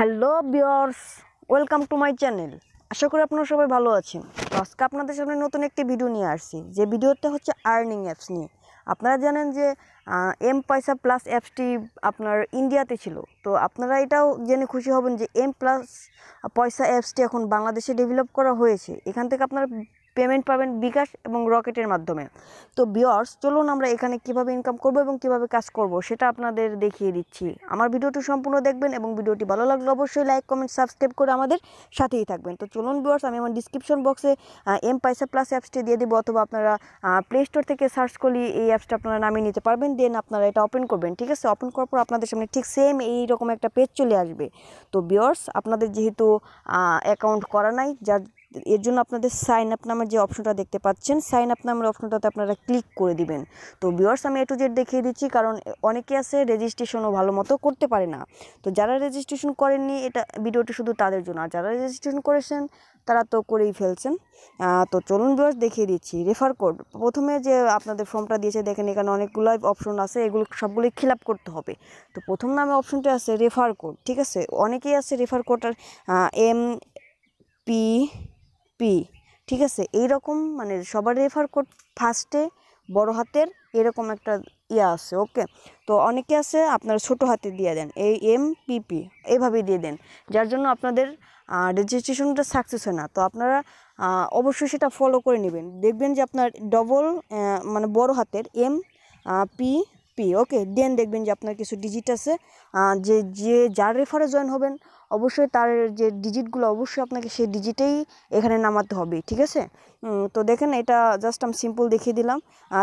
Hello viewers welcome to my channel. আশা করি আপনারা সবাই ভালো আছেন। আজকে আপনাদের সামনে নতুন একটি ভিডিও নিয়ে আসছি। যে ভিডিওটা হচ্ছে আর্নিং অ্যাপস নিয়ে। আপনারা জানেন যে এম পয়সা প্লাস অ্যাপসটি আপনার ইন্ডিয়াতে ছিল। তো আপনারা এটাও জেনে খুশি হবেন যে এম প্লাস পয়সা অ্যাপসটি এখন বাংলাদেশে ডেভেলপ করা হয়েছে। এখান থেকে আপনারা পেমেন্ট পাবেন বিকাশ এবং রকেটের মাধ্যমে। তো বিয়ার্স চলুন আমরা এখানে কীভাবে ইনকাম করব এবং কীভাবে কাজ করব সেটা আপনাদের দেখিয়ে দিচ্ছি। আমার ভিডিওটি সম্পূর্ণ দেখবেন এবং ভিডিওটি ভালো লাগলে অবশ্যই লাইক কমেন্ট সাবস্ক্রাইব করে আমাদের সাথেই থাকবেন। তো চলুন বিয়ার্স আমি আমার ডিসক্রিপশন বক্সে এম পয়সা প্লাস অ্যাপসটি দিয়ে দেবো অথবা আপনারা প্লে স্টোর থেকে সার্চ করলে এই অ্যাপসটা আপনারা নামিয়ে নিতে পারবেন। দেন আপনারা এটা ওপেন করবেন, ঠিক আছে? ওপেন করার পর আপনাদের সামনে ঠিক সেম এইরকম একটা পেজ চলে আসবে। তো বিয়ার্স আপনাদের যেহেতু অ্যাকাউন্ট করা নাই, যার এর জন্য আপনাদের সাইন আপ নামের যে অপশনটা দেখতে পাচ্ছেন সাইন আপ নামের অপশনটাতে আপনারা ক্লিক করে দিবেন। তো ভিউয়ার্স আমি এ টু জেড দেখিয়ে দিচ্ছি, কারণ অনেকে আছে রেজিস্ট্রেশনও ভালো মতো করতে পারে না। তো যারা রেজিস্ট্রেশন করেননি, এটা ভিডিওটি শুধু তাদের জন্য। আর যারা রেজিস্ট্রেশন করেছেন, তারা তো করেই ফেলছেন। তো চলুন ভিউয়ার্স দেখিয়ে দিচ্ছি। রেফার কোড প্রথমে যে আপনাদের ফর্মটা দিয়েছে, দেখেন এখানে অনেকগুলো অপশন আছে, এগুলো সবগুলোই ফিল আপ করতে হবে। তো প্রথম নামে অপশনটা আছে রেফার কোড ঠিক আছে? অনেকেই আছে রেফার কোডটার এম পি পি ঠিক আছে? এই রকম মানে সবার রেফার কোড ফার্স্টে বড় হাতের এরকম একটা ইয়ে আছে ওকে তো অনেকে আছে, আপনারা ছোট হাতে দিয়ে দেন, এই এম পিপি এইভাবে দিয়ে দেন। যার জন্য আপনাদের রেজিস্ট্রেশনটা সাকসেস হয় না। তো আপনারা অবশ্যই সেটা ফলো করে নেবেন। দেখবেন যে আপনার ডবল মানে বড় হাতের M P P okay, then দেখবেন যে আপনার কিছু ডিজিট আছে। যে যে যার রেফারে জয়েন হবেন, অবশ্যই তার যে ডিজিটগুলো অবশ্যই আপনাকে সেই ডিজিটেই এখানে নামাতে হবে, ঠিক আছে? তো দেখেন এটা জাস্ট আমি সিম্পল দেখিয়ে দিলাম।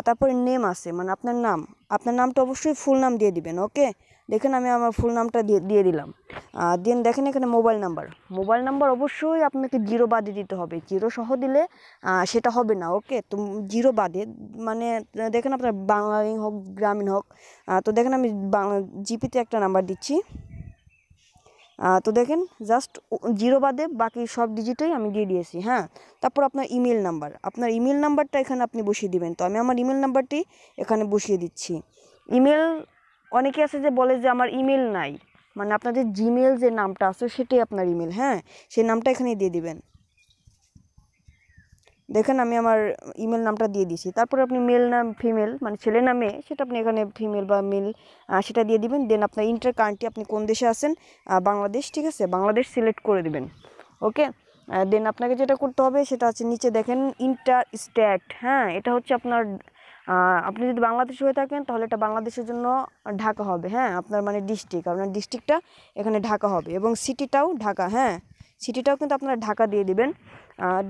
তারপরে নেম আছে মানে আপনার নাম। আপনার নামটা অবশ্যই ফুল নাম দিয়ে দিবেন, ওকে? দেখেন আমি আমার ফুল নামটা দিয়ে দিয়ে দিলাম। দেন দেখেন এখানে মোবাইল নাম্বার মোবাইল নাম্বার অবশ্যই আপনাকে জিরো বাদে দিতে হবে। জিরো সহ দিলে সেটা হবে না ওকে তো জিরো বাদে মানে দেখেন আপনার বাংলালিং হোক, গ্রামীণ হোক তো দেখেন আমি জিপিতে একটা নাম্বার দিচ্ছি। তো দেখেন জাস্ট জিরো বাদে বাকি সব ডিজিটই আমি দিয়ে দিয়েছি হ্যাঁ? তারপর আপনার ইমেল নাম্বার আপনার ইমেল নাম্বারটা এখানে আপনি বসিয়ে দিবেন। তো আমি আমার ইমেল নাম্বারটি এখানে বসিয়ে দিচ্ছি। ইমেল অনেকে আছে যে বলে যে আমার ইমেল নাই। মানে আপনাদের জিমেল যে নামটা আছে, সেটাই আপনার ইমেল হ্যাঁ? সেই নামটা এখানে দিয়ে দিবেন। দেখেন আমি আমার ইমেল নামটা দিয়ে দিয়েছি। তারপর আপনি মেল নাম ফিমেল মানে ছেলে না মেয়ে, সেটা আপনি এখানে ফিমেল বা মেল সেটা দিয়ে দিবেন। দেন আপনার ইন্টার কান্ট্রি আপনি কোন দেশে আছেন? বাংলাদেশ, ঠিক আছে? বাংলাদেশ সিলেক্ট করে দিবেন। ওকে দেন আপনাকে যেটা করতে হবে, সেটা হচ্ছে নিচে দেখেন ইন্টার স্ট্যাট হ্যাঁ? এটা হচ্ছে আপনার আপনি যদি বাংলাদেশে হয়ে থাকেন, তাহলে এটা বাংলাদেশের জন্য ঢাকা হবে হ্যাঁ? আপনার মানে ডিস্ট্রিক্ট আপনার ডিস্ট্রিক্টটা এখানে ঢাকা হবে এবং সিটিটাও ঢাকা হ্যাঁ? সিটিটাও কিন্তু আপনারা ঢাকা দিয়ে দিবেন।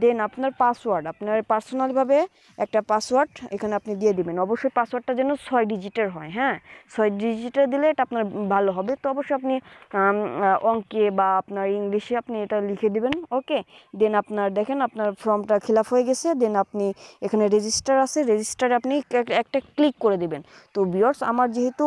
দেন আপনার পাসওয়ার্ড আপনার পার্সোনালভাবে একটা পাসওয়ার্ড এখানে আপনি দিয়ে দিবেন। অবশ্যই পাসওয়ার্ডটা যেন ছয় ডিজিটের হয় হ্যাঁ? ছয় ডিজিটের দিলে এটা আপনার ভালো হবে। তো অবশ্যই আপনি অঙ্কে বা আপনার ইংলিশে আপনি এটা লিখে দিবেন ওকে দেন আপনার, দেখেন আপনার ফর্মটা ফিল হয়ে গেছে। দেন আপনি, এখানে রেজিস্টার আছে। রেজিস্টারে আপনি একটা ক্লিক করে দিবেন। তো বিয়ার্স আমার যেহেতু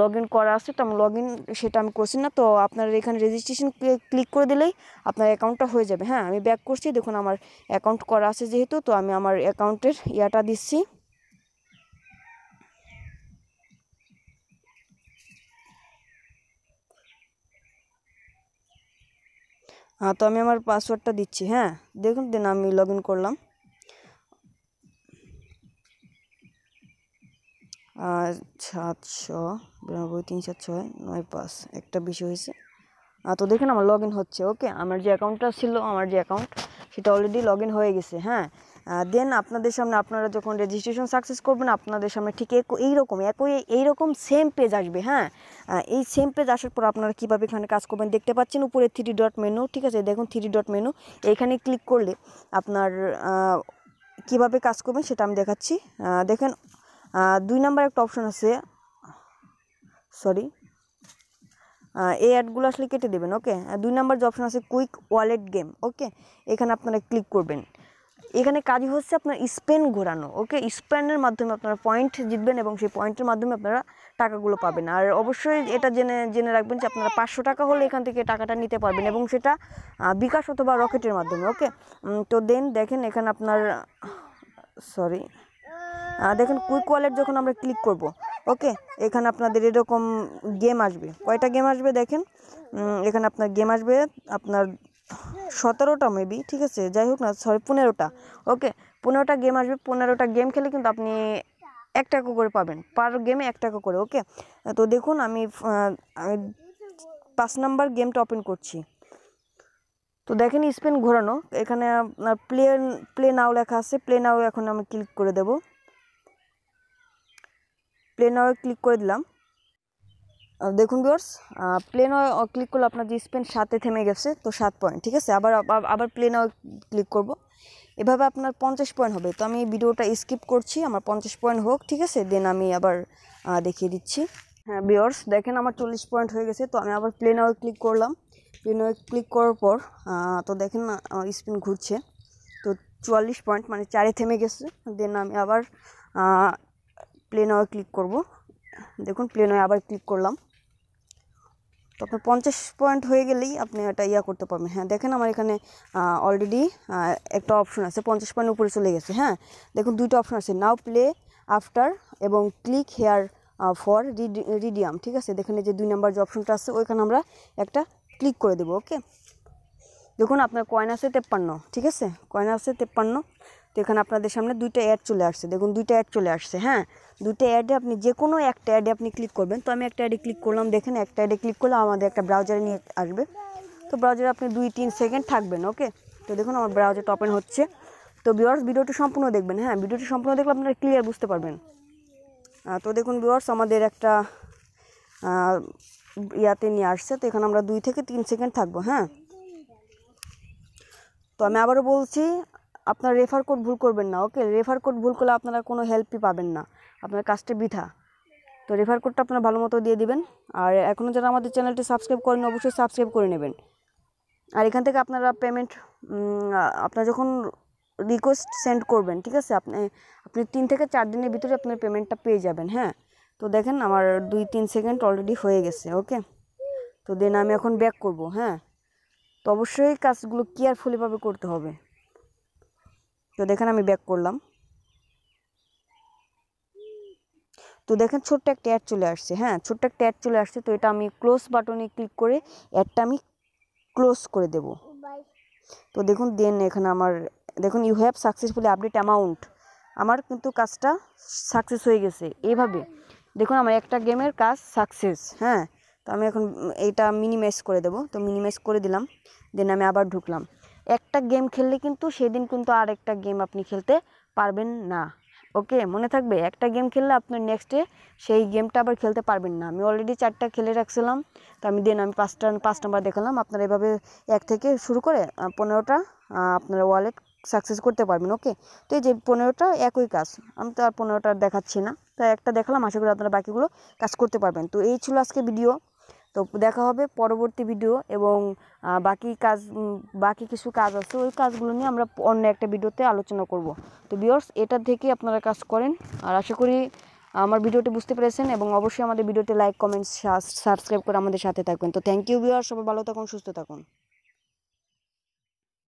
লগ ইন করা আছে, তো আমি লগ ইন সেটা আমি করছি না। তো আপনার এখানে রেজিস্ট্রেশন ক্লিক করে দিলেই আপনার অ্যাকাউন্টটা হয়ে যাবে হ্যাঁ? আমি ব্যাক করছি দেখুন আমার অ্যাকাউন্ট করা আছে যেহেতু, তো আমি আমার অ্যাকাউন্টের ইয়াটা দিচ্ছি। হ্যাঁ তো আমি আমার পাসওয়ার্ডটা দিচ্ছি হ্যাঁ। দেখুন, দেন আমি লগ ইন করলাম সাতশো বিরানব্বই, তিন সাত ছয়, নয় পাঁচ, একটা বিষয় হয়েছে। তো দেখুন, আমার লগ ইন হচ্ছে ওকে আমার যে অ্যাকাউন্টটা ছিল, আমার যে অ্যাকাউন্ট সেটা অলরেডি লগ হয়ে গেছে হ্যাঁ? দেন আপনাদের সামনে আপনারা যখন রেজিস্ট্রেশন সাকসেস করবেন, আপনাদের সামনে ঠিক এইরকম একই, এইরকম সেম পেজ আসবে হ্যাঁ? এই সেম পেজ আসার পর আপনারা কীভাবে এখানে কাজ করবেন দেখতে পাচ্ছেন, উপরে থ্রি ডট মেনু ঠিক আছে? দেখুন থ্রি ডট মেনু এইখানে ক্লিক করলে আপনার কীভাবে কাজ করবেন সেটা আমি দেখাচ্ছি। দেখেন দুই নাম্বার একটা অপশন আছে সরি এই অ্যাডগুলো আসলে কেটে দেবেন ওকে দুই নাম্বার যে অপশন আছে কুইক ওয়ালেট গেম ওকে এখানে আপনারা ক্লিক করবেন। এখানে কাজই হচ্ছে আপনার স্পেন ঘোরানো ওকে স্পেনের মাধ্যমে আপনারা পয়েন্ট জিতবেন এবং সেই পয়েন্টের মাধ্যমে আপনারা টাকাগুলো পাবেন। আর অবশ্যই এটা জেনে জেনে রাখবেন যে আপনারা পাঁচশো টাকা হলে এখান থেকে টাকাটা নিতে পারবেন এবং সেটা বিকাশ অথবা রকেটের মাধ্যমে ওকে তো দেন দেখেন এখানে আপনার সরি দেখেন কুইক ওয়ালেট যখন আমরা ক্লিক করব ওকে, এখানে আপনাদের এরকম গেম আসবে। কয়টা গেম আসবে দেখেন? এখানে আপনার গেম আসবে আপনার সতেরোটা মেবি ঠিক আছে? যাই হোক না সরি পনেরোটা। ওকে, পনেরোটা গেম আসবে, পনেরোটা গেম খেলে কিন্তু আপনি এক টাকা করে পাবেন। পার গেমে এক টাকা করে, ওকে? তো দেখুন আমি পাঁচ নাম্বার গেমটা ওপেন করছি। তো দেখেন, স্পেন ঘোরানো। এখানে আপনার প্লে প্লে নাও লেখা আছে। প্লে নাও এখন আমি ক্লিক করে দেব। প্লে নাও ক্লিক করে দিলাম। দেখুন ভিউয়ার্স প্লে নাও ক্লিক করলে আপনার যে স্পেন সাতে থেমে গেছে, তো সাত পয়েন্ট ঠিক আছে? আবার আবার- আবার প্লে নাও ক্লিক করব। এভাবে আপনার পঞ্চাশ পয়েন্ট হবে। তো আমি ভিডিওটা স্কিপ করছি, আমার পঞ্চাশ পয়েন্ট হোক, ঠিক আছে? দেন আমি আবার দেখিয়ে দিচ্ছি। হ্যাঁ ভিউয়ার্স দেখেন আমার চল্লিশ পয়েন্ট হয়ে গেছে, তো আমি আবার প্লে নাও ক্লিক করলাম। প্লে নাও ক্লিক করার পর তো দেখেন স্পিন ঘুরছে। তো চুয়াল্লিশ পয়েন্ট মানে চারে থেমে গেছে। দেন আমি আবার প্লে নাও ক্লিক করব। দেখুন প্লে নাও আবার ক্লিক করলাম। তো আপনার পঞ্চাশ পয়েন্ট হয়ে গেলেই আপনি এটা ইয়া করতে পারবেন। হ্যাঁ দেখেন আমার এখানে অলরেডি একটা অপশন আছে। পঞ্চাশ পয়েন্ট উপরে চলে গেছে। হ্যাঁ দেখুন, দুইটা অপশন আছে। নাও প্লে আফটার এবং ক্লিক হেয়ার ফর রিডিয়াম ঠিক আছে? দেখেন যে দুই নাম্বার যে অপশনটা আছে, ওইখানে আমরা একটা ক্লিক করে দেবো ওকে দেখুন, আপনার কয়েন আছে তেপ্পান্ন, ঠিক আছে? কয়েন আছে তেপ্পান্ন। এখানে আপনাদের সামনে দুইটা অ্যাড চলে আসছে। দেখুন, দুইটা অ্যাড চলে আসছে হ্যাঁ? দুইটা অ্যাডে আপনি যে কোনো একটা অ্যাডে আপনি ক্লিক করবেন। তো আমি একটা অ্যাডে ক্লিক করলাম, দেখেন, একটা অ্যাডে ক্লিক করলে আমাদের একটা ব্রাউজারে নিয়ে আসবে। তো ব্রাউজারে আপনি দুই তিন সেকেন্ড থাকবেন ওকে তো দেখুন, আমার ব্রাউজারটা ওপেন হচ্ছে। তো ভিউয়ার্স ভিডিওটি সম্পূর্ণ দেখবেন হ্যাঁ? ভিডিওটি সম্পূর্ণ দেখলে আপনারা ক্লিয়ার বুঝতে পারবেন। তো দেখুন ভিউয়ার্স আমাদের একটা ইয়াতে নিয়ে আসছে। তো এখানে আমরা দুই থেকে তিন সেকেন্ড থাকব হ্যাঁ? তো আমি আবারও বলছি আপনার রেফার কোড ভুল করবেন না ওকে রেফার কোড ভুল করলে আপনারা কোনো হেল্পই পাবেন না। আপনার কাজটা বৃথা। তো রেফার কোডটা আপনারা ভালো মতো দিয়ে দিবেন। আর এখনও যারা আমাদের চ্যানেলটি সাবস্ক্রাইব করেন অবশ্যই সাবস্ক্রাইব করে নেবেন। আর এখান থেকে আপনারা পেমেন্ট আপনার যখন রিকোয়েস্ট সেন্ড করবেন, ঠিক আছে? আপনি আপনি তিন থেকে চার দিনের ভিতরে আপনার পেমেন্টটা পেয়ে যাবেন হ্যাঁ? তো দেখেন আমার দুই তিন সেকেন্ড অলরেডি হয়ে গেছে ওকে তো দেন আমি এখন ব্যাক করব হ্যাঁ? তো অবশ্যই কাজগুলো কেয়ারফুলিভাবে করতে হবে। তো দেখেন আমি ব্যাক করলাম। তো দেখেন ছোট্ট একটা অ্যাড চলে আসছে হ্যাঁ ছোট্ট একটা অ্যাড চলে আসছে, তো এটা আমি ক্লোজ বাটনে ক্লিক করে অ্যাডটা আমি ক্লোজ করে দেব। তো দেখুন দেন এখানে আমার, দেখুন you have successfully update amount আমার কিন্তু কাজটা সাকসেস হয়ে গেছে, এইভাবে। দেখুন, আমার একটা গেমের কাজ সাকসেস হ্যাঁ তো আমি এখন এইটা মিনিমাইজ করে দেবো। তো মিনিমাইজ করে দিলাম দেন আমি আবার ঢুকলাম। একটা গেম খেললে কিন্তু সেদিন কিন্তু আর একটা গেম আপনি খেলতে পারবেন না। ওকে? মনে থাকবে? একটা গেম খেললে আপনি নেক্সট ডে সেই গেমটা আবার খেলতে পারবেন না। আমি অলরেডি চারটা খেলে রাখছিলাম। তো আমি দেন আমি পাঁচটা, পাঁচ নাম্বার দেখালাম। আপনারা এভাবে এক থেকে শুরু করে পনেরোটা আপনারা ওয়ালেট সাকসেস করতে পারবেন, ওকে? তো এই যে পনেরোটা একই কাজ। আমি তো আর পনেরোটা দেখাচ্ছি না। তো একটা দেখালাম, আশা করি আপনারা বাকিগুলো কাজ করতে পারবেন। তো এই ছিল আজকে ভিডিও তো দেখা হবে পরবর্তী ভিডিও এবং বাকি কাজ বাকি কিছু কাজ আছে, ওই কাজগুলো নিয়ে আমরা অন্য একটা ভিডিওতে আলোচনা করব। তো বিয়র্স এটা থেকে আপনারা কাজ করেন। আর আশা করি, আমার ভিডিওটি বুঝতে পেরেছেন এবং অবশ্যই আমাদের ভিডিওতে লাইক কমেন্ট সাবস্ক্রাইব করে আমাদের সাথে থাকবেন। তো থ্যাংক ইউ বিয়র্স সবাই ভালো থাকুন, সুস্থ থাকুন।